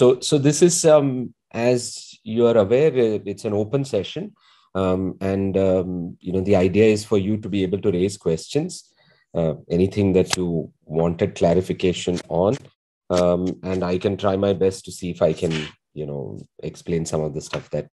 So, so this is, um, as you are aware, it's an open session. Um, and, um, you know, the idea is for you to be able to raise questions, uh, anything that you wanted clarification on. Um, and I can try my best to see if I can, you know, explain some of the stuff that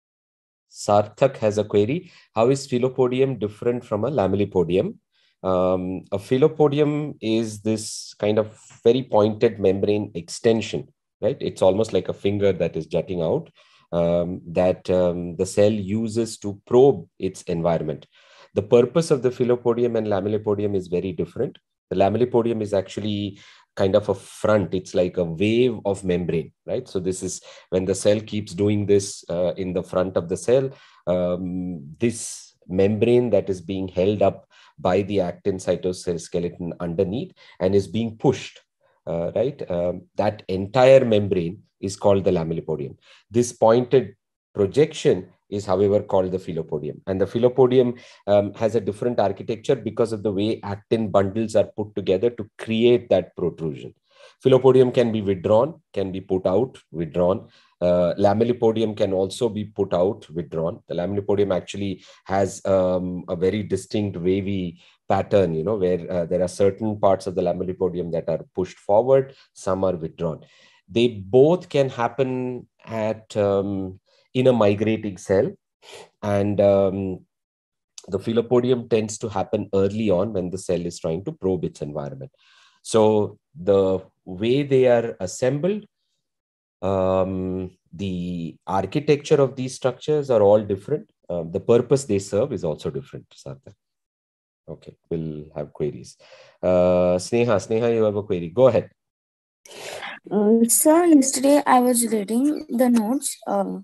Sarthak has a query. How is Filopodium different from a lamellipodium? Um, a Filopodium is this kind of very pointed membrane extension right? It's almost like a finger that is jutting out um, that um, the cell uses to probe its environment. The purpose of the filopodium and lamellipodium is very different. The lamellipodium is actually kind of a front it's like a wave of membrane right so this is when the cell keeps doing this uh, in the front of the cell um, this membrane that is being held up by the actin cytoskeleton underneath and is being pushed uh, right? Um, that entire membrane is called the lamellipodium. This pointed projection is, however, called the filopodium. And the filopodium um, has a different architecture because of the way actin bundles are put together to create that protrusion. Filopodium can be withdrawn, can be put out, withdrawn. Uh, lamellipodium can also be put out, withdrawn. The lamellipodium actually has um, a very distinct wavy pattern, you know, where uh, there are certain parts of the lamellipodium that are pushed forward, some are withdrawn. They both can happen at um, in a migrating cell, and um, the filopodium tends to happen early on when the cell is trying to probe its environment. So the way they are assembled, um, the architecture of these structures are all different. Um, the purpose they serve is also different, Sarthak. Okay, we'll have queries. Uh, Sneha, Sneha, you have a query. Go ahead. Uh, sir, yesterday I was reading the notes. Uh,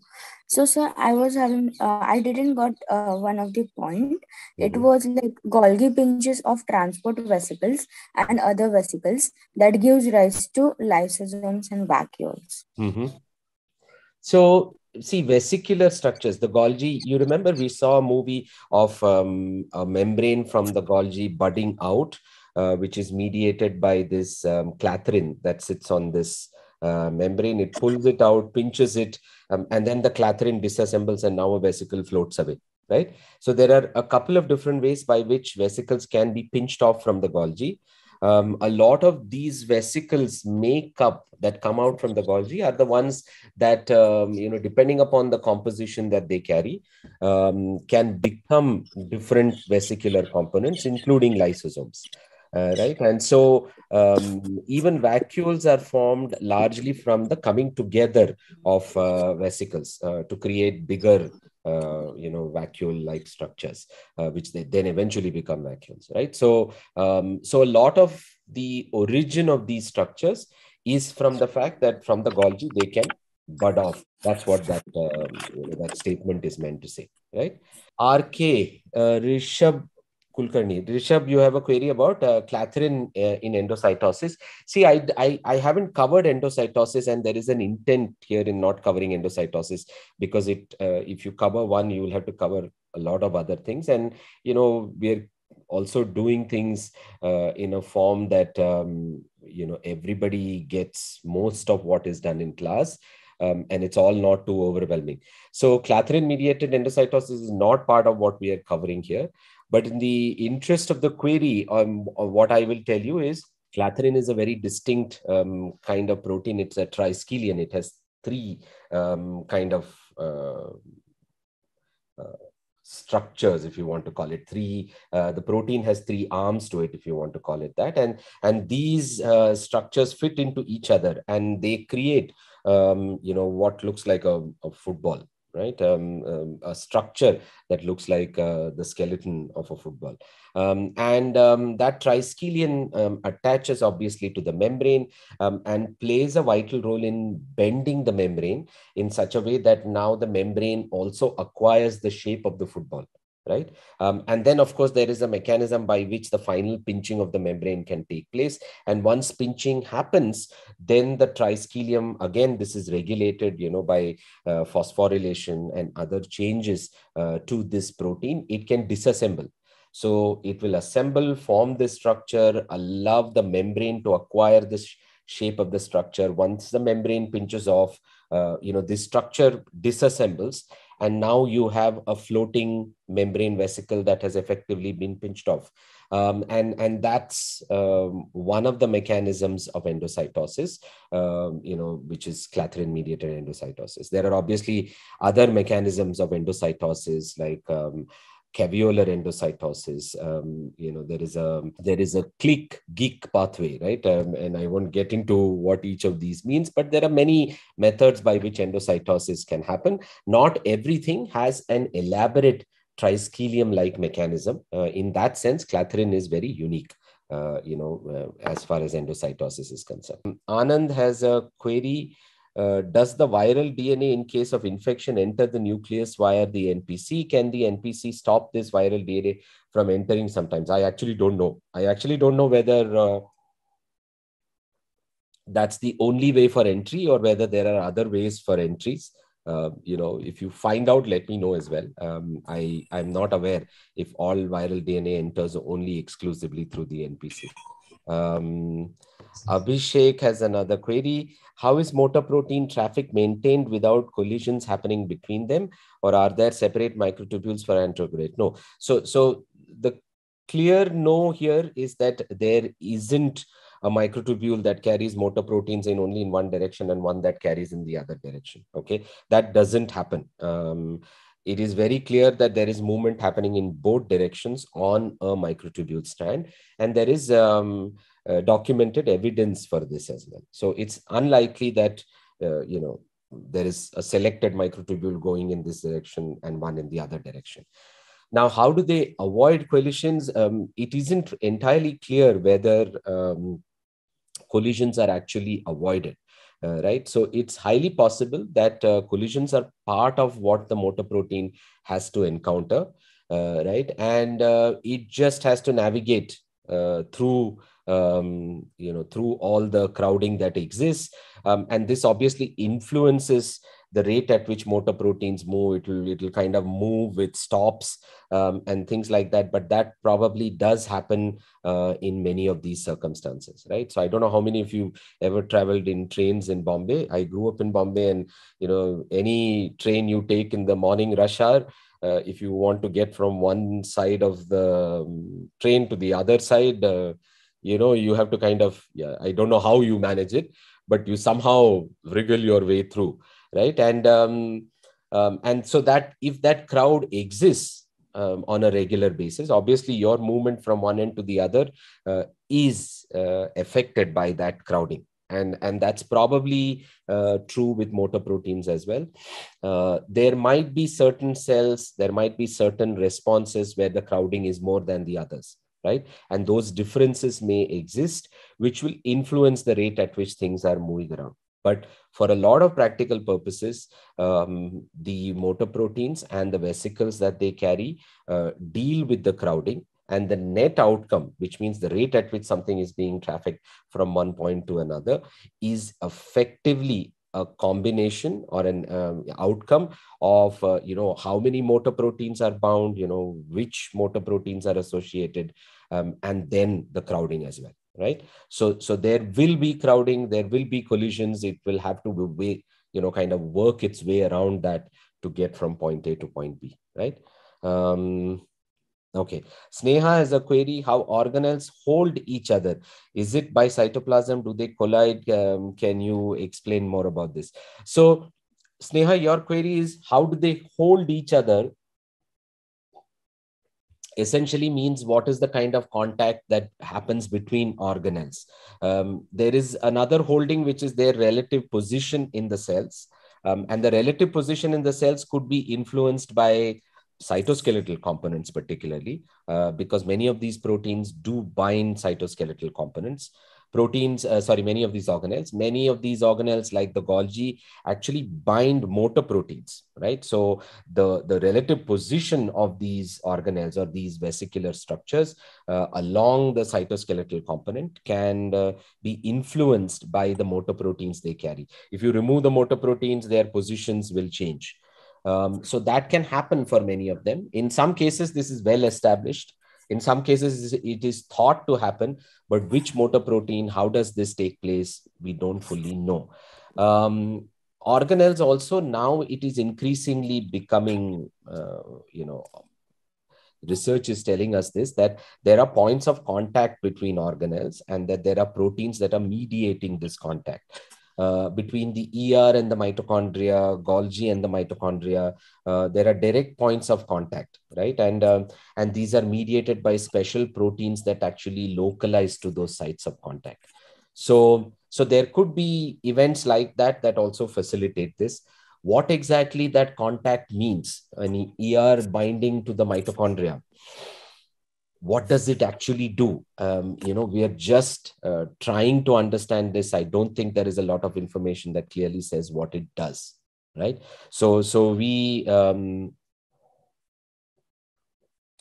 so, sir, I was having, uh, I didn't got uh, one of the point. Mm-hmm. It was like Golgi pinches of transport vesicles and other vesicles that gives rise to lysosomes and vacuoles. Mm-hmm. So, see vesicular structures the golgi you remember we saw a movie of um, a membrane from the golgi budding out uh, which is mediated by this um, clathrin that sits on this uh, membrane. It pulls it out pinches it um, and then the clathrin disassembles and now a vesicle floats away right? So there are a couple of different ways by which vesicles can be pinched off from the golgi. Um, a lot of these vesicles make up that come out from the Golgi are the ones that, um, you know, depending upon the composition that they carry, um, can become different vesicular components, including lysosomes. Uh, right? And so um, even vacuoles are formed largely from the coming together of uh, vesicles uh, to create bigger uh, you know vacuole like structures uh, which they then eventually become vacuoles right? So um, so a lot of the origin of these structures is from the fact that from the golgi they can bud off. That's what that know, that statement is meant to say right? Rk uh, Kulkarni. Rishabh, you have a query about uh, clathrin uh, in endocytosis. See, I, I, I haven't covered endocytosis, and there is an intent here in not covering endocytosis because it uh, if you cover one, you will have to cover a lot of other things. And you know, we're also doing things uh, in a form that um, you know everybody gets most of what is done in class. Um, and it's all not too overwhelming. So, clathrin mediated endocytosis is not part of what we are covering here. But in the interest of the query, um, what I will tell you is clathrin is a very distinct um, kind of protein. It's a triskelion. It has three um, kind of uh, uh, structures if you want to call it three uh, the protein has three arms to it if you want to call it that and and these uh, structures fit into each other and they create um, you know what looks like a, a football right? Um, um, a structure that looks like uh, the skeleton of a football. Um, and um, that triskelion um, attaches obviously to the membrane um, and plays a vital role in bending the membrane in such a way that now the membrane also acquires the shape of the football right? Um, and then, of course, there is a mechanism by which the final pinching of the membrane can take place. And once pinching happens, then the triskelion, again, this is regulated, you know, by uh, phosphorylation and other changes uh, to this protein, it can disassemble. So it will assemble, form this structure, allow the membrane to acquire this shape of the structure. Once the membrane pinches off, uh, you know, this structure disassembles and now you have a floating membrane vesicle that has effectively been pinched off. Um, and and that's um, one of the mechanisms of endocytosis um, you know which is clathrin mediated endocytosis. There are obviously other mechanisms of endocytosis like um, caveolar endocytosis. Um, you know, there is a there is a click geek pathway, right? Um, and I won't get into what each of these means, but there are many methods by which endocytosis can happen. Not everything has an elaborate triskelion-like mechanism. Uh, in that sense, clathrin is very unique. Uh, you know, uh, as far as endocytosis is concerned. Anand has a query uh, does the viral DNA in case of infection enter the nucleus via the NPC? Can the NPC stop this viral DNA from entering sometimes? I actually don't know. I actually don't know whether uh, that's the only way for entry or whether there are other ways for entries. Uh, you know, if you find out, let me know as well. Um, I, I'm not aware if all viral DNA enters only exclusively through the NPC. Um, Abhishek has another query. How is motor protein traffic maintained without collisions happening between them? Or are there separate microtubules for anterograde? No. So, so the clear no here is that there isn't a microtubule that carries motor proteins in only in one direction and one that carries in the other direction. Okay, that doesn't happen. Um, it is very clear that there is movement happening in both directions on a microtubule strand, and there is um, uh, documented evidence for this as well. So it's unlikely that uh, you know there is a selected microtubule going in this direction and one in the other direction. Now, how do they avoid collisions? Um, it isn't entirely clear whether um, collisions are actually avoided. Uh, right? So it's highly possible that uh, collisions are part of what the motor protein has to encounter, uh, right? And uh, it just has to navigate uh, through um, you know through all the crowding that exists. Um, and this obviously influences the rate at which motor proteins move. It will it will kind of move with stops um, and things like that. But that probably does happen uh, in many of these circumstances right? So i don't know how many of you ever traveled in trains in bombay. I grew up in bombay and you know any train you take in the morning rush hour uh, if you want to get from one side of the um, train to the other side uh, you know you have to kind of yeah i don't know how you manage it but you somehow wriggle your way through right? And um, um, and so that if that crowd exists um, on a regular basis obviously your movement from one end to the other uh, is uh, affected by that crowding. And and that's probably uh, true with motor proteins as well. Uh, there might be certain cells there might be certain responses where the crowding is more than the others right? And those differences may exist, which will influence the rate at which things are moving around. But for a lot of practical purposes, um, the motor proteins and the vesicles that they carry uh, deal with the crowding and the net outcome, which means the rate at which something is being trafficked from one point to another, is effectively a combination or an um, outcome of uh, you know how many motor proteins are bound you know which motor proteins are associated um, and then the crowding as well right? So so there will be crowding there will be collisions. It will have to be you know kind of work its way around that to get from point a to point b right? Um, Okay. Sneha has a query how organelles hold each other. Is it by cytoplasm? Do they collide? Um, can you explain more about this? So, Sneha, your query is how do they hold each other? Essentially means what is the kind of contact that happens between organelles. Um, there is another holding, which is their relative position in the cells. Um, and the relative position in the cells could be influenced by cytoskeletal components particularly uh, because many of these proteins do bind cytoskeletal components. Proteins uh, sorry many of these organelles. Many of these organelles like the golgi actually bind motor proteins right? So the the relative position of these organelles or these vesicular structures uh, along the cytoskeletal component can uh, be influenced by the motor proteins they carry. If you remove the motor proteins their positions will change um, so that can happen for many of them. In some cases, this is well established. In some cases, it is thought to happen, but which motor protein, how does this take place? We don't fully know. Um, organelles also now it is increasingly becoming, uh, you know, research is telling us this that there are points of contact between organelles and that there are proteins that are mediating this contact. Uh, between the ER and the mitochondria, Golgi and the mitochondria, uh, there are direct points of contact, right? And uh, and these are mediated by special proteins that actually localize to those sites of contact. So so there could be events like that that also facilitate this what exactly that contact means an er binding to the mitochondria what does it actually do? Um, you know we are just uh, trying to understand this. I don't think there is a lot of information that clearly says what it does right? So so we um,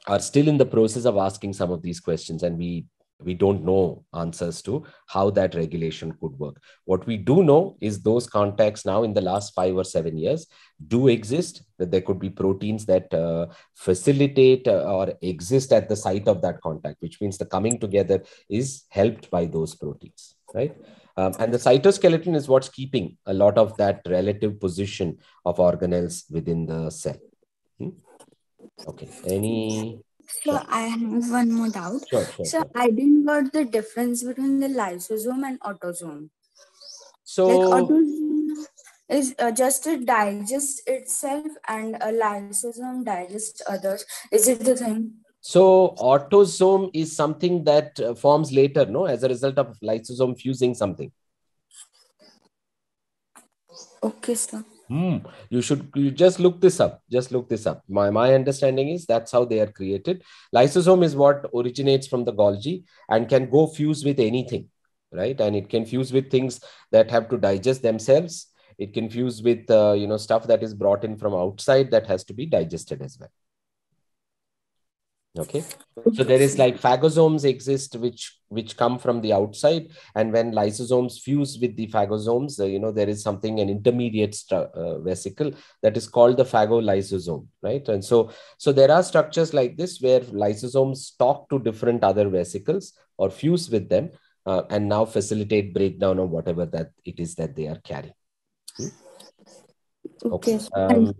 are still in the process of asking some of these questions and we we don't know answers to how that regulation could work. What we do know is those contacts now in the last five or seven years do exist, that there could be proteins that uh, facilitate uh, or exist at the site of that contact, which means the coming together is helped by those proteins, right? Um, and the cytoskeleton is what's keeping a lot of that relative position of organelles within the cell. Hmm? Okay, any so sure. I have one more doubt. Sure, sure, so I didn't got the difference between the lysosome and autosome. So like autosome is uh, just to digest itself, and a lysosome digests others. Is it the thing? So autosome is something that uh, forms later, no, as a result of lysosome fusing something. Okay, sir. Hmm. You should you just look this up. Just look this up. My my understanding is that's how they are created. Lysosome is what originates from the Golgi and can go fuse with anything, right? And it can fuse with things that have to digest themselves. It can fuse with uh, you know stuff that is brought in from outside that has to be digested as well okay. So there is like phagosomes exist which which come from the outside and when lysosomes fuse with the phagosomes uh, you know there is something an intermediate uh, vesicle that is called the phagolysosome right? And so so there are structures like this where lysosomes talk to different other vesicles or fuse with them uh, and now facilitate breakdown of whatever that it is that they are carrying. Hmm? okay, Um,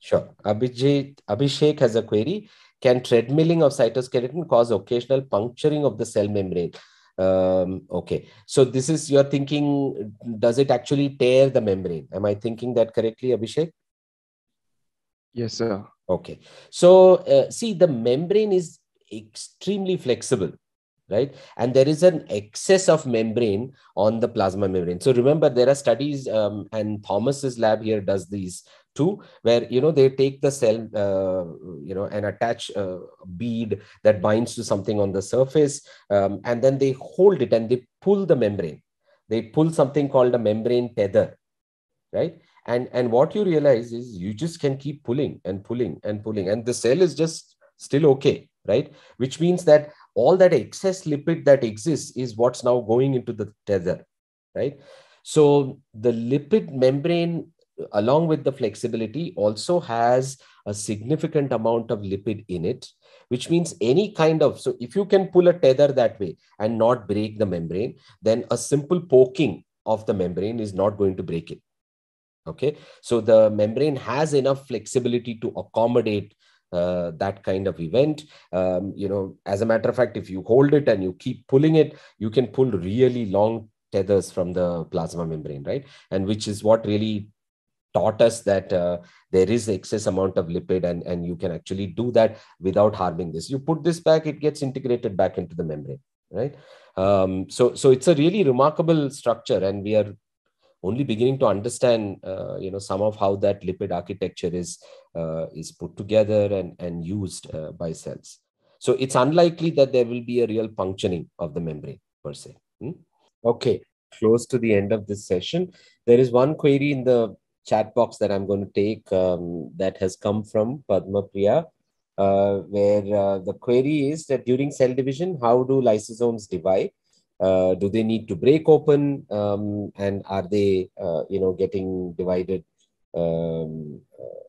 sure. Abhijit abhishek has a query can treadmilling of cytoskeleton cause occasional puncturing of the cell membrane? Um, okay, so this is you're thinking, does it actually tear the membrane? Am I thinking that correctly, Abhishek? Yes, sir. Okay, so uh, see, the membrane is extremely flexible right and there is an excess of membrane on the plasma membrane so remember there are studies um, and thomas's lab here does these too where you know they take the cell uh, you know and attach a bead that binds to something on the surface um, and then they hold it and they pull the membrane. They pull something called a membrane tether right? And and what you realize is you just can keep pulling and pulling and pulling and the cell is just still okay right? Which means that all that excess lipid that exists is what's now going into the tether right? So the lipid membrane along with the flexibility also has a significant amount of lipid in it which means any kind of so if you can pull a tether that way and not break the membrane then a simple poking of the membrane is not going to break it. Okay? So the membrane has enough flexibility to accommodate uh, that kind of event. Um, you know as a matter of fact if you hold it and you keep pulling it you can pull really long tethers from the plasma membrane right? And which is what really taught us that uh, there is excess amount of lipid and, and you can actually do that without harming this. You put this back, it gets integrated back into the membrane, right? Um, so, so it's a really remarkable structure and we are only beginning to understand, uh, you know, some of how that lipid architecture is, uh, is put together and, and used uh, by cells. So it's unlikely that there will be a real puncturing of the membrane per se. Hmm? Okay, close to the end of this session. There is one query in the chat box that I'm going to take um, that has come from Padma Priya, uh, where uh, the query is that during cell division, how do lysosomes divide? Uh, do they need to break open um, and are they, uh, you know, getting divided um, uh,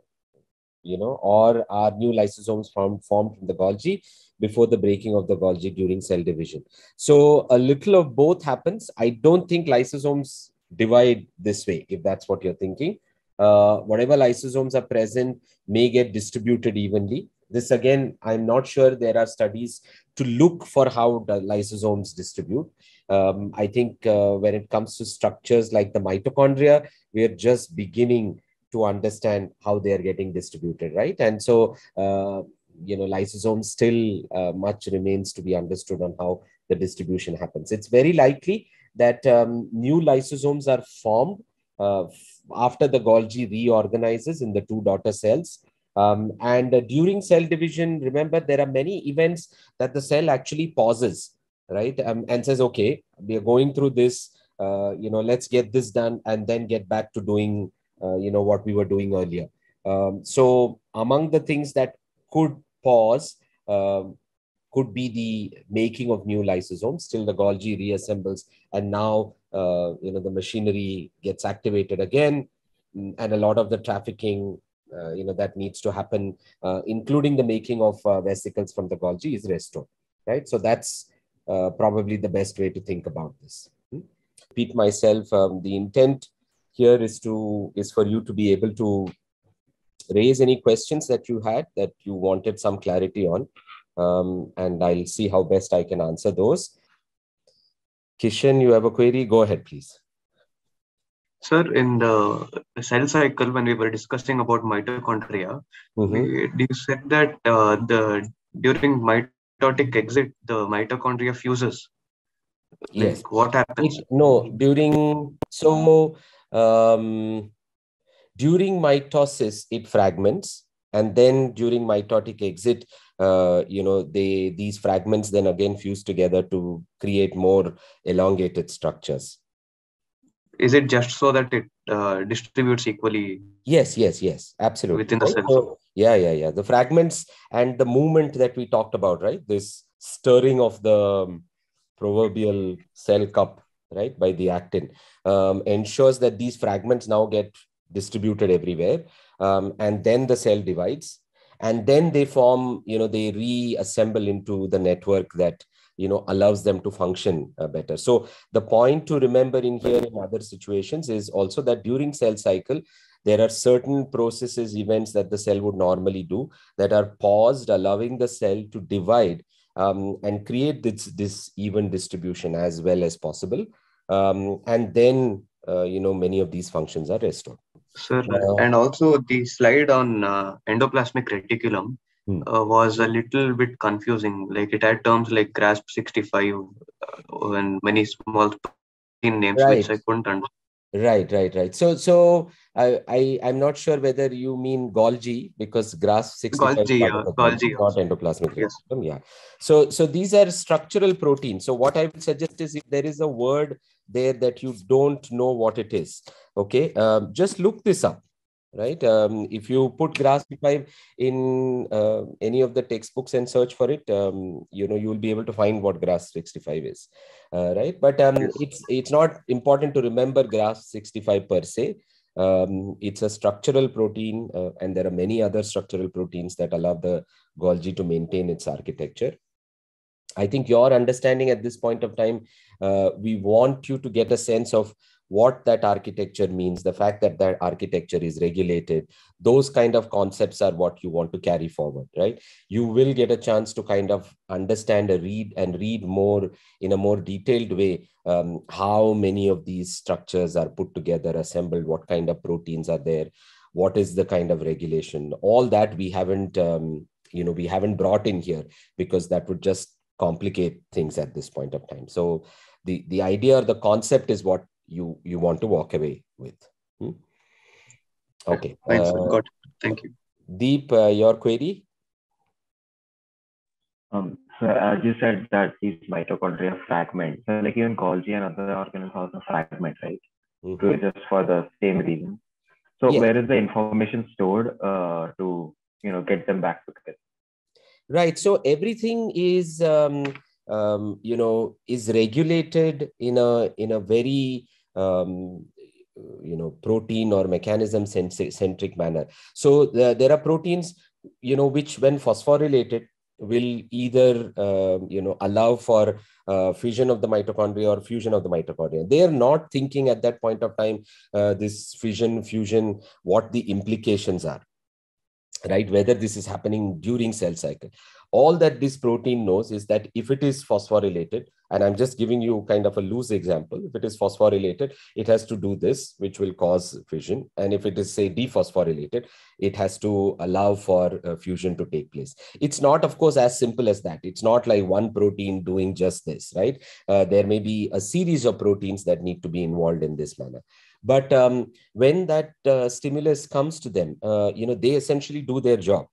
you know, or are new lysosomes formed, formed from the Golgi before the breaking of the Golgi during cell division. So a little of both happens. I don't think lysosomes divide this way, if that's what you're thinking. Uh, whatever lysosomes are present may get distributed evenly. This again, I'm not sure there are studies to look for how the lysosomes distribute. Um, I think uh, when it comes to structures like the mitochondria, we are just beginning to understand how they are getting distributed, right? And so, uh, you know, lysosomes still uh, much remains to be understood on how the distribution happens. It's very likely that um, new lysosomes are formed uh, after the Golgi reorganizes in the two daughter cells. Um, and uh, during cell division, remember, there are many events that the cell actually pauses, right? Um, and says, okay, we are going through this, uh, you know, let's get this done and then get back to doing, uh, you know, what we were doing earlier. Um, so among the things that could pause, um, could be the making of new lysosomes Still, the Golgi reassembles and now uh, you know the machinery gets activated again and a lot of the trafficking uh, you know that needs to happen uh, including the making of uh, vesicles from the Golgi is restored right so that's uh, probably the best way to think about this hmm? repeat myself um, the intent here is to is for you to be able to raise any questions that you had that you wanted some clarity on um, and I'll see how best I can answer those. Kishan, you have a query? Go ahead, please. Sir, in the cell cycle, when we were discussing about mitochondria, mm-hmm. you said that uh, the during mitotic exit, the mitochondria fuses. Yes. Like what happens? It, no, during so um, during mitosis, it fragments, and then during mitotic exit, uh, you know they these fragments then again fuse together to create more elongated structures. Is it just so that it uh, distributes equally? Yes yes yes absolutely. Within the cell so, yeah yeah yeah. The fragments and the movement that we talked about right? This stirring of the um, proverbial cell cup right by the actin um, ensures that these fragments now get distributed everywhere um, and then the cell divides and then they form you know they reassemble into the network that you know allows them to function uh, better. So the point to remember in here in other situations is also that during cell cycle there are certain processes events that the cell would normally do that are paused allowing the cell to divide um, and create this, this even distribution as well as possible. Um, and then uh, you know many of these functions are restored Sir, uh, and also the slide on uh, endoplasmic reticulum hmm. uh, was a little bit confusing. Like it had terms like GRASP 65 uh, and many small names right. which I couldn't understand. Right, right, right. So, so I, I, I'm not sure whether you mean Golgi because GRASP 65 Golgi, yeah, Golgi not endoplasmic yes. reticulum. Yeah. So, so these are structural proteins. So, what I would suggest is if there is a word there that you don't know what it is okay um, just look this up right? Um, if you put GRASP-65 in uh, any of the textbooks and search for it um, you know you will be able to find what GRASP 65 is uh, right? But um, yes. it's it's not important to remember GRASP 65 per se. Um, it's a structural protein uh, and there are many other structural proteins that allow the golgi to maintain its architecture. I think your understanding at this point of time, uh, we want you to get a sense of what that architecture means, the fact that that architecture is regulated. Those kind of concepts are what you want to carry forward, right? You will get a chance to kind of understand and read and read more in a more detailed way um, how many of these structures are put together, assembled, what kind of proteins are there, what is the kind of regulation. All that we haven't. Um, you know we haven't brought in here because that would just complicate things at this point of time so the the idea or the concept is what you you want to walk away with hmm? okay thanks uh, got it. thank you deep uh, your query um so as you said that these mitochondria fragment so like even golgi and other organelles also fragment right mm-hmm. just for the same reason so yeah. where is the information stored uh, to you know get them back together right so everything is um, um, you know is regulated in a in a very um, you know protein or mechanism centric manner. So there are proteins you know which when phosphorylated will either uh, you know allow for uh, fission of the mitochondria or fusion of the mitochondria. They are not thinking at that point of time uh, this fission fusion what the implications are right whether this is happening during cell cycle. All that this protein knows is that if it is phosphorylated and i'm just giving you kind of a loose example if it is phosphorylated it has to do this which will cause fission. And if it is say dephosphorylated it has to allow for uh, fusion to take place. It's not of course as simple as that. It's not like one protein doing just this right? Uh, there may be a series of proteins that need to be involved in this manner but um, when that uh, stimulus comes to them uh, you know they essentially do their job.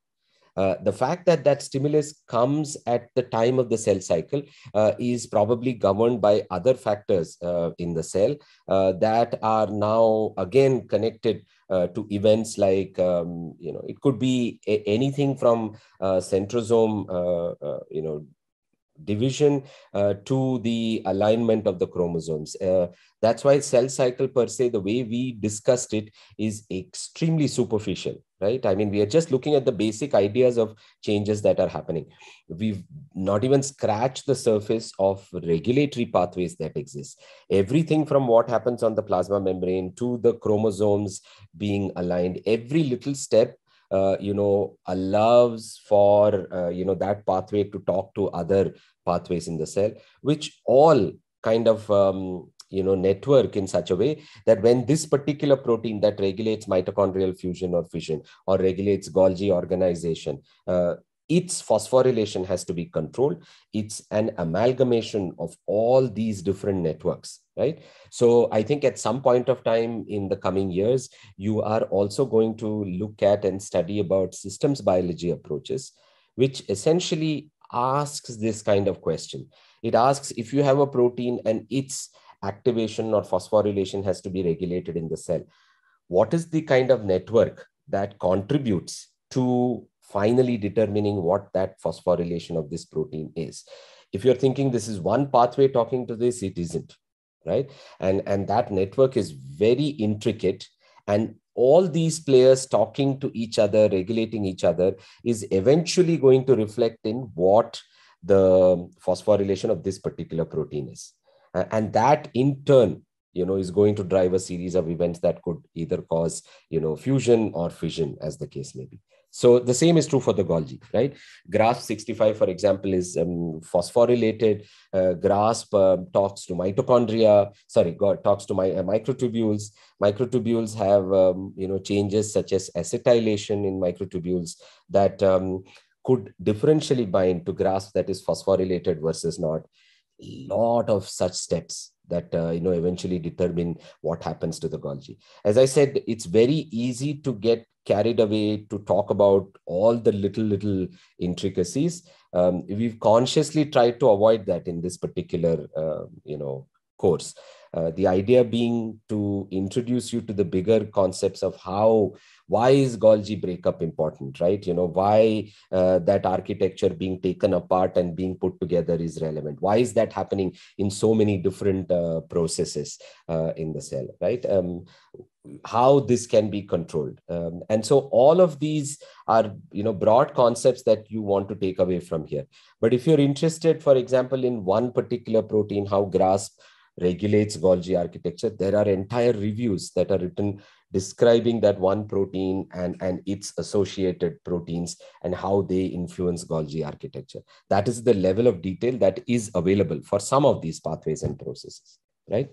Uh, the fact that that stimulus comes at the time of the cell cycle uh, is probably governed by other factors uh, in the cell uh, that are now again connected uh, to events like um, you know it could be anything from centrosome you know division uh, to the alignment of the chromosomes. Uh, that's why cell cycle per se, the way we discussed it is extremely superficial, right? I mean, we are just looking at the basic ideas of changes that are happening. We've not even scratched the surface of regulatory pathways that exist. Everything from what happens on the plasma membrane to the chromosomes being aligned, every little step uh, you know allows for uh, you know that pathway to talk to other pathways in the cell which all kind of um, you know network in such a way that when this particular protein that regulates mitochondrial fusion or fission or regulates golgi organization uh, its phosphorylation has to be controlled. It's an amalgamation of all these different networks right? So i think at some point of time in the coming years you are also going to look at and study about systems biology approaches which essentially asks this kind of question. It asks if you have a protein and its activation or phosphorylation has to be regulated in the cell what is the kind of network that contributes to finally determining what that phosphorylation of this protein is. If you're thinking this is one pathway talking to this it isn't right? And and that network is very intricate and all these players talking to each other regulating each other is eventually going to reflect in what the phosphorylation of this particular protein is. And that in turn you know is going to drive a series of events that could either cause you know fusion or fission as the case may be so the same is true for the Golgi, right? GRASP 65, for example, is um, phosphorylated. Uh, GRASP uh, talks to mitochondria. Sorry, God talks to my uh, microtubules. Microtubules have um, you know changes such as acetylation in microtubules that um, could differentially bind to GRASP that is phosphorylated versus not. Lot of such steps that uh, you know eventually determine what happens to the Golgi. As I said, it's very easy to get carried away to talk about all the little little intricacies. Um, we've consciously tried to avoid that in this particular uh, you know course. Uh, the idea being to introduce you to the bigger concepts of how why is golgi breakup important right? You know why uh, that architecture being taken apart and being put together is relevant. Why is that happening in so many different uh, processes uh, in the cell right? Um, how this can be controlled. Um, and so all of these are you know broad concepts that you want to take away from here. But if you're interested for example in one particular protein how grasp regulates golgi architecture there are entire reviews that are written describing that one protein and and its associated proteins and how they influence golgi architecture that is the level of detail that is available for some of these pathways and processes right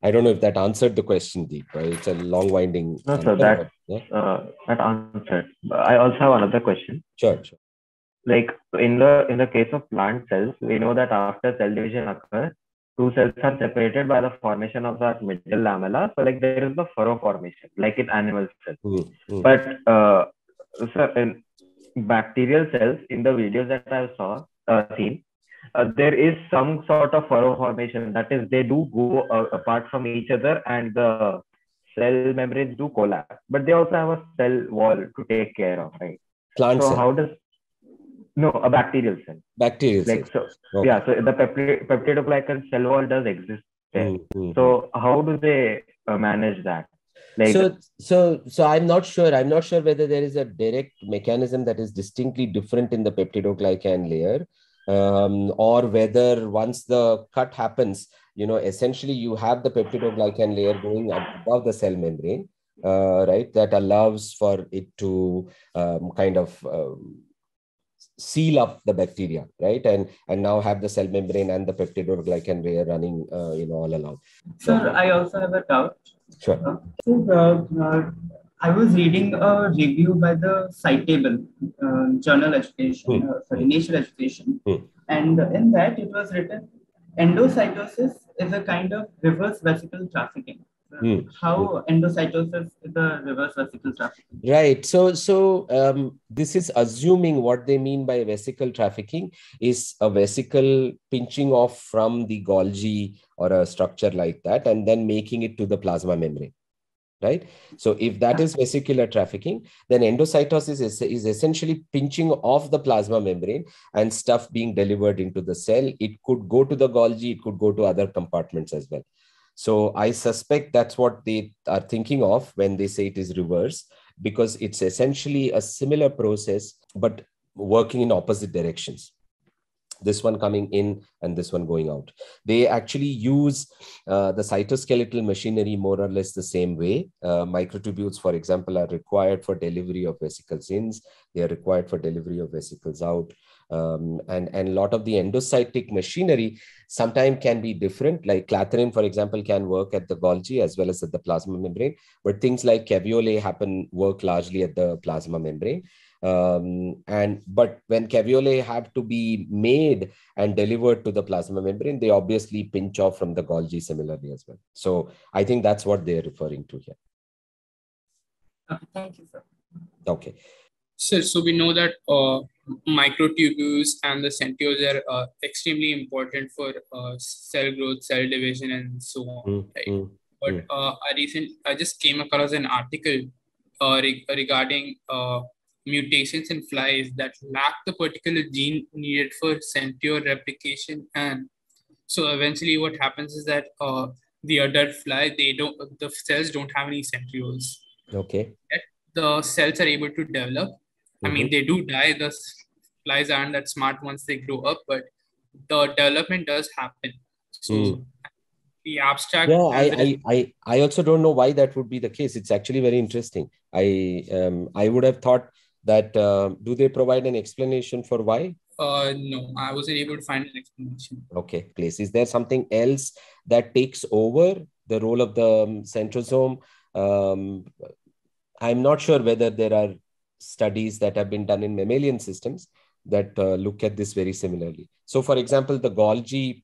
I don't know if that answered the question, Deep. Right? It's a long winding. No, sir, that yeah? uh, that answered. I also have another question. Sure, sure. Like in the in the case of plant cells, we know that after cell division occurs, two cells are separated by the formation of that middle lamella. So like there is the furrow formation, like in animal cells. Mm-hmm. But uh, sir, in bacterial cells, in the videos that I saw uh, seen, uh, there is some sort of furrow formation. That is, they do go uh, apart from each other and the cell membranes do collapse. But they also have a cell wall to take care of, right? Plant so cell. how does no a bacterial cell? Bacterial like cell. so, okay. yeah. So the peptidoglycan cell wall does exist there. Mm-hmm. So how do they uh, manage that? Like, so, so, so I'm not sure. I'm not sure whether there is a direct mechanism that is distinctly different in the peptidoglycan layer, um, or whether once the cut happens, you know, essentially you have the peptidoglycan layer going above the cell membrane, uh, right? That allows for it to um, kind of um, seal up the bacteria, right? And and now have the cell membrane and the peptidoglycan layer running, uh, you know, all along. Sir, I also have a doubt. Sure. Uh, so, uh, I was reading a review by the Scitable uh, Journal Education, hmm. sorry, Nature Education, hmm. and in that it was written, endocytosis is a kind of reverse vesicle trafficking. Hmm. How endocytosis is a reverse vesicle trafficking? Right. So, so um, this is assuming what they mean by vesicle trafficking is a vesicle pinching off from the Golgi or a structure like that, and then making it to the plasma membrane. Right. So, if that is vesicular trafficking, then endocytosis is, is essentially pinching off the plasma membrane and stuff being delivered into the cell. It could go to the Golgi, it could go to other compartments as well. So I suspect that's what they are thinking of when they say it is reverse, because it's essentially a similar process, but working in opposite directions. This one coming in and this one going out. They actually use uh, the cytoskeletal machinery more or less the same way. Uh, microtubules, for example, are required for delivery of vesicles in. They are required for delivery of vesicles out. Um, and and a lot of the endocytic machinery sometimes can be different. Like clathrin, for example, can work at the Golgi as well as at the plasma membrane, but things like caveolae happen work largely at the plasma membrane. Um, and but when caveolae have to be made and delivered to the plasma membrane, they obviously pinch off from the Golgi similarly as well. So I think that's what they're referring to here. Thank you, sir. Okay. So, so we know that uh, microtubules and the centrioles are uh, extremely important for uh, cell growth, cell division, and so on. Mm, right? Mm, but mm. I recent I just came across an article uh, re- regarding uh, mutations in flies that lack the particular gene needed for centriole replication, and so eventually, what happens is that uh, the adult fly they don't the cells don't have any centrioles. Okay. The cells are able to develop I mean, mm-hmm. they do die. The flies aren't that smart once they grow up, but the development does happen. So mm. the abstract. Yeah, I, I, I, I also don't know why that would be the case. It's actually very interesting. I, um, I would have thought that. Uh, do they provide an explanation for why? Uh, no, I wasn't able to find an explanation. Okay, please. Is there something else that takes over the role of the um, centrosome? Um, I'm not sure whether there are studies that have been done in mammalian systems that uh, look at this very similarly. So, for example, the Golgi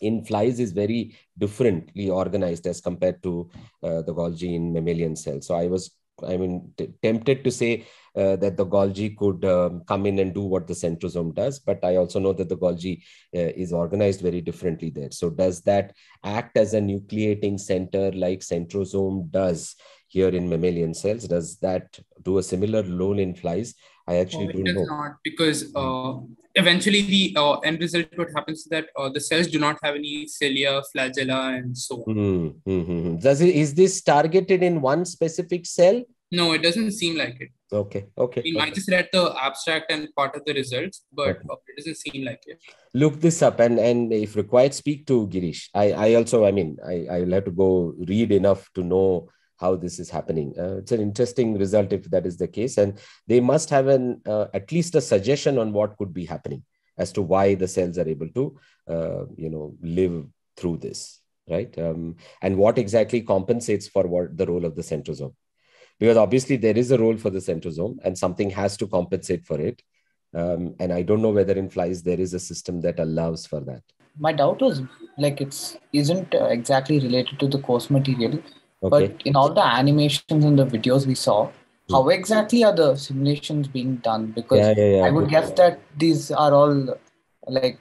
in flies is very differently organized as compared to uh, the Golgi in mammalian cells. So, I was, I mean, tempted to say uh, that the Golgi could um, come in and do what the centrosome does, but I also know that the Golgi uh, is organized very differently there. So, does that act as a nucleating center like centrosome does? Here in mammalian cells. Does that do a similar role in flies? I actually oh, don't know. not because uh, eventually the uh, end result what happens is that uh, the cells do not have any cilia, flagella, and so on. Mm-hmm. Does it is this targeted in one specific cell? No, it doesn't seem like it. Okay. Okay. I, mean, okay. I just read the abstract and part of the results, but okay. Uh, it doesn't seem like it. Look this up, and and if required, speak to Girish. I I also I mean I I will have to go read enough to know how this is happening. Uh, it's an interesting result if that is the case, and they must have an uh, at least a suggestion on what could be happening as to why the cells are able to, uh, you know, live through this, right? Um, and what exactly compensates for what the role of the centrosome, because obviously there is a role for the centrosome, and something has to compensate for it. Um, and I don't know whether in flies there is a system that allows for that. My doubt was like it's isn't uh, exactly related to the course material Okay. But in all the animations and the videos we saw, hmm. how exactly are the simulations being done? Because yeah, yeah, yeah. I would guess that these are all like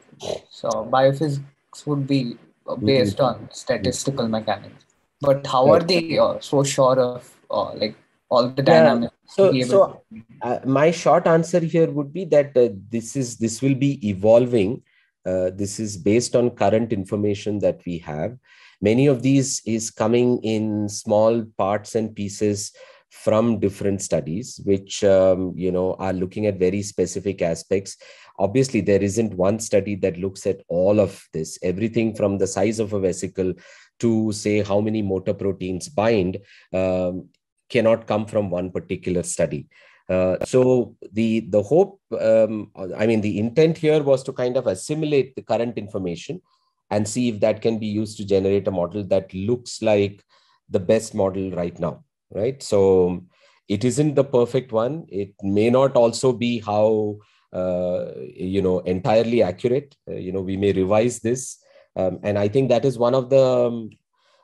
so biophysics would be based mm-hmm. on statistical mechanics. But how are they uh, so sure of uh, like all the dynamics? So, so uh, my short answer here would be that uh, this is this will be evolving. Uh, this is based on current information that we have. Many of these is coming in small parts and pieces from different studies which um, you know are looking at very specific aspects. Obviously there isn't one study that looks at all of this. Everything from the size of a vesicle to say how many motor proteins bind um, cannot come from one particular study uh, so the the hope um, i mean the intent here was to kind of assimilate the current information and see if that can be used to generate a model that looks like the best model right now right? So it isn't the perfect one. It may not also be how uh, you know entirely accurate. Uh, you know we may revise this. Um, and i think that is one of the um,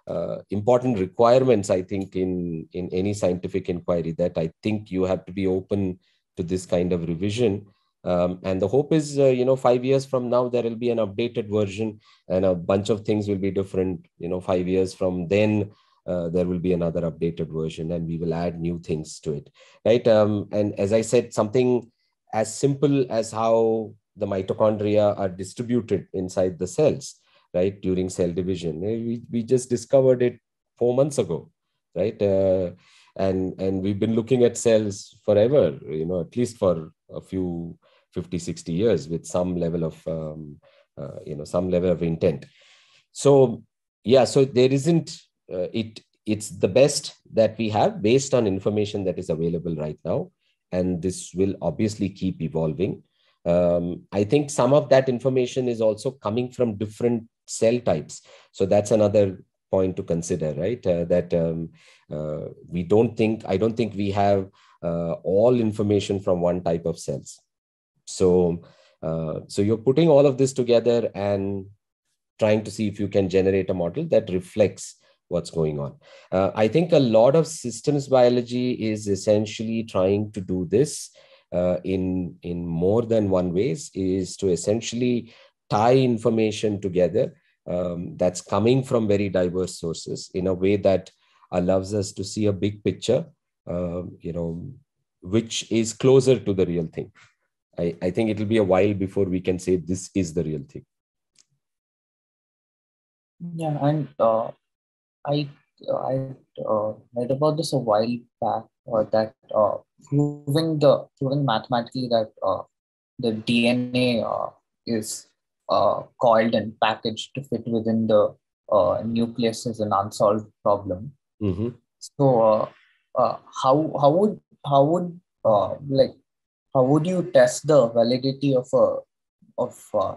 uh, important requirements i think in in any scientific inquiry that i think you have to be open to this kind of revision. Um, and the hope is uh, you know five years from now there will be an updated version and a bunch of things will be different. You know five years from then uh, there will be another updated version and we will add new things to it right? Um, and as i said something as simple as how the mitochondria are distributed inside the cells right during cell division. Eh, we, we just discovered it four months ago right? Uh, and and we've been looking at cells forever you know at least for a few 50 60 years with some level of um, uh, you know some level of intent. So yeah so there isn't uh, it it's the best that we have based on information that is available right now. And this will obviously keep evolving. Um, i think some of that information is also coming from different cell types. So that's another point to consider right? Uh, that um, uh, we don't think i don't think we have uh, all information from one type of cells. So uh, so you're putting all of this together and trying to see if you can generate a model that reflects what's going on. Uh, I think a lot of systems biology is essentially trying to do this uh, in, in more than one ways, is to essentially tie information together um, that's coming from very diverse sources in a way that allows us to see a big picture, uh, you know, which is closer to the real thing. I, I think it'll be a while before we can say this is the real thing. Yeah, and uh, I I uh, read about this a while back uh, that uh, proving the proving mathematically that uh, the DNA uh, is uh, coiled and packaged to fit within the uh, nucleus is an unsolved problem. Mm-hmm. So uh, uh, how how would how would uh, like how would you test the validity of a of uh,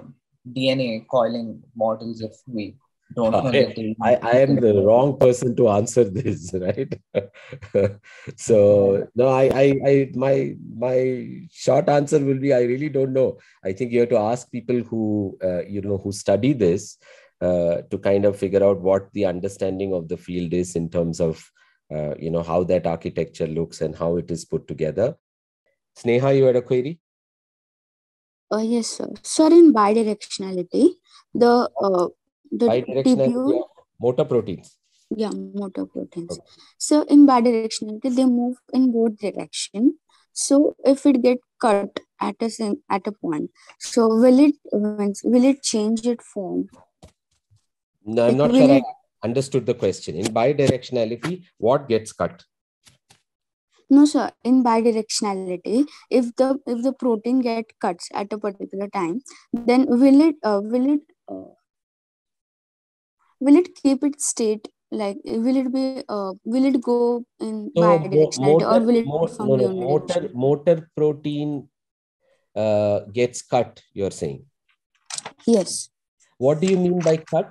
DNA coiling models if we I, I, I, am the wrong person to answer this, right? so no, I, I, I, my, my short answer will be I really don't know. I think you have to ask people who, uh, you know, who study this uh, to kind of figure out what the understanding of the field is in terms of, uh, you know, how that architecture looks and how it is put together. Sneha, you had a query? Oh yes, sir. Sir, in bidirectionality, the uh, the bidirectional motor proteins. Yeah motor proteins. Okay. so in bidirectionality they move in both direction. So if it get cut at a at a point so will it will it change its form? No i'm not sure it, i understood the question. In bidirectionality what gets cut? No sir. In bidirectionality if the if the protein get cuts at a particular time then will it uh, will it uh, will it keep its state like will it be uh, will it go in so bidirectionality motor, or will it motor, no, no, motor, motor protein uh, gets cut you're saying? Yes. What do you mean by cut?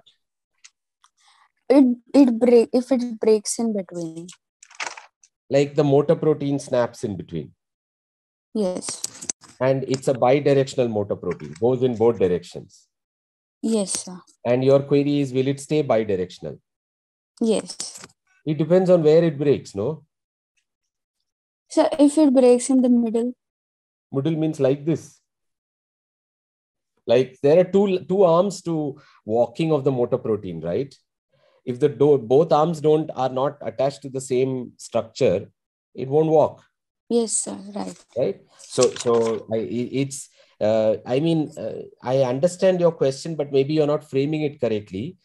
It it break if it breaks in between. Like the motor protein snaps in between. Yes. And it's a bidirectional motor protein goes in both directions Yes, sir. And your query is will it stay bidirectional? Yes. It depends on where it breaks, no? So if it breaks in the middle? Middle means like this. Like there are two two arms to walking of the motor protein, right? If the do- both arms don't are not attached to the same structure, it won't walk. Yes, sir. Right. Right. So so I, it's uh, I mean, uh, I understand your question, but maybe you're not framing it correctly.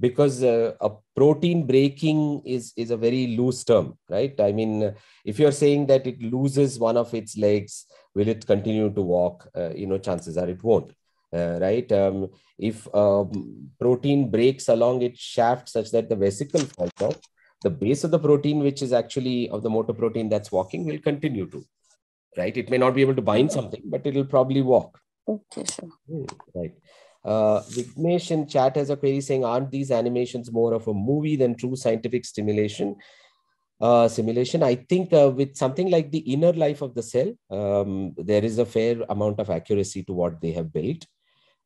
because uh, a protein breaking is is a very loose term right? I mean if you're saying that it loses one of its legs will it continue to walk? Uh, you know chances are it won't uh, right? Um, if um, protein breaks along its shaft such that the vesicle falls out the base of the protein which is actually of the motor protein that's walking will continue to right it may not be able to bind something but it will probably walk okay sure hmm, right uh, Vignesh in chat has a query saying, aren't these animations more of a movie than true scientific stimulation? Uh, simulation. I think uh, with something like the inner life of the cell, um, there is a fair amount of accuracy to what they have built.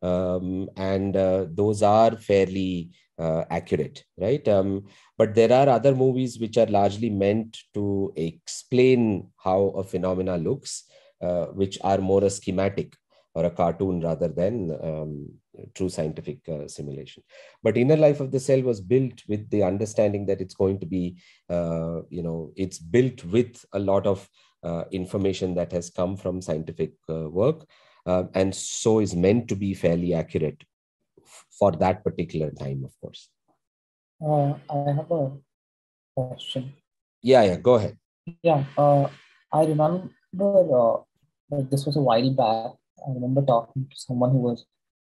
Um, and uh, those are fairly uh, accurate, right? Um, but there are other movies which are largely meant to explain how a phenomena looks, uh, which are more a schematic or a cartoon rather than um, true scientific uh, simulation. But inner life of the cell was built with the understanding that it's going to be, uh, you know, it's built with a lot of uh, information that has come from scientific uh, work, and so is meant to be fairly accurate for that particular time, of course. Uh, I have a question. Yeah, yeah, go ahead. Yeah, I remember this was a while back I remember talking to someone who was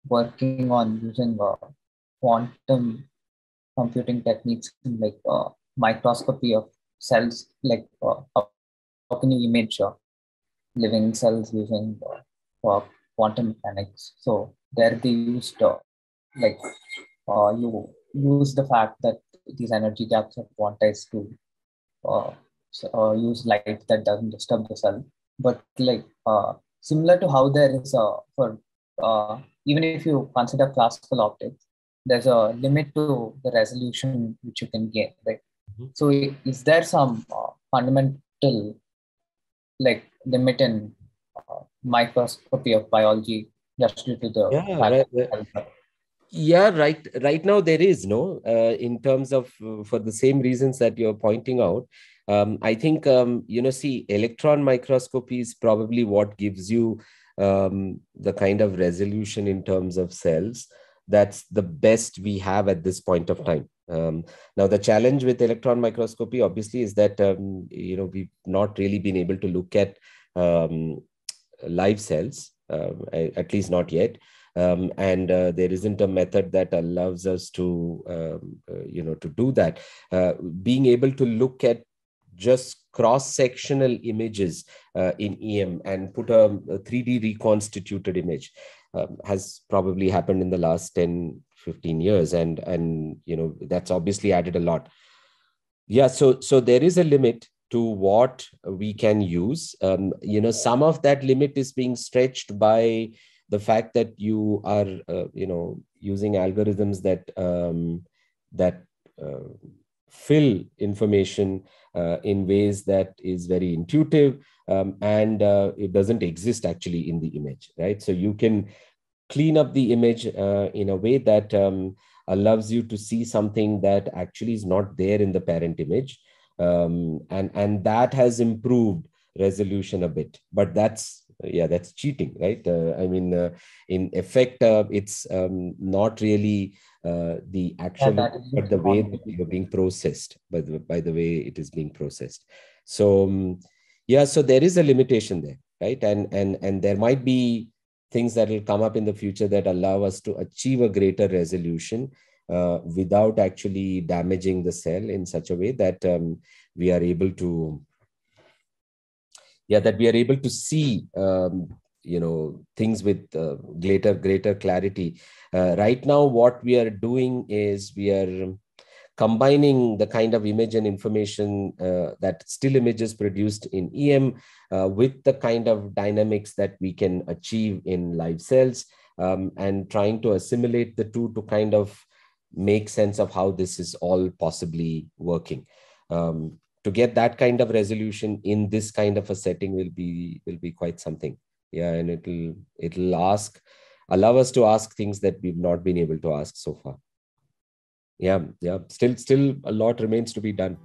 working on using uh, quantum computing techniques in like uh, microscopy of cells, like uh, how can you image uh, living cells using uh, quantum mechanics? So there they used uh, like uh, you use the fact that these energy gaps are quantized to uh, uh, use light that doesn't disturb the cell, but like uh, similar to how there is a for uh, even if you consider classical optics, there's a limit to the resolution which you can get, right? Mm-hmm. So is there some uh, fundamental like limit in uh, microscopy of biology just due to the yeah, right, yeah right right now there is no uh, in terms of for the same reasons that you're pointing out um, I think, um, you know, see, electron microscopy is probably what gives you um, the kind of resolution in terms of cells that's the best we have at this point of time. Um, now, the challenge with electron microscopy, obviously, is that, um, you know, we've not really been able to look at um, live cells, uh, at least not yet. Um, and uh, there isn't a method that allows us to um, uh, you know to do that uh, being able to look at just cross-sectional images uh, in EM and put a, a 3D reconstituted image um, has probably happened in the last 10, 15 years. And, and, you know, that's obviously added a lot. Yeah, so, so there is a limit to what we can use. Um, you know, some of that limit is being stretched by the fact that you are, uh, you know, using algorithms that, um, that uh, fill information uh, in ways that is very intuitive um, and uh, it doesn't exist actually in the image, right? So you can clean up the image uh, in a way that um, allows you to see something that actually is not there in the parent image. Um, and, and that has improved resolution a bit, but that's yeah that's cheating right? Uh, i mean uh, in effect uh, it's um, not really uh, the action yeah, but the way that you're being processed by the by the way it is being processed. So um, yeah so there is a limitation there right? And and and there might be things that will come up in the future that allow us to achieve a greater resolution uh, without actually damaging the cell in such a way that um, we are able to yeah that we are able to see um, you know things with uh, greater greater clarity. Uh, right now what we are doing is we are combining the kind of image and information uh, that still images produced in em uh, with the kind of dynamics that we can achieve in live cells um, and trying to assimilate the two to kind of make sense of how this is all possibly working. Um, to get that kind of resolution in this kind of a setting will be will be quite something. Yeah and it'll it'll ask allow us to ask things that we've not been able to ask so far. Yeah yeah still still a lot remains to be done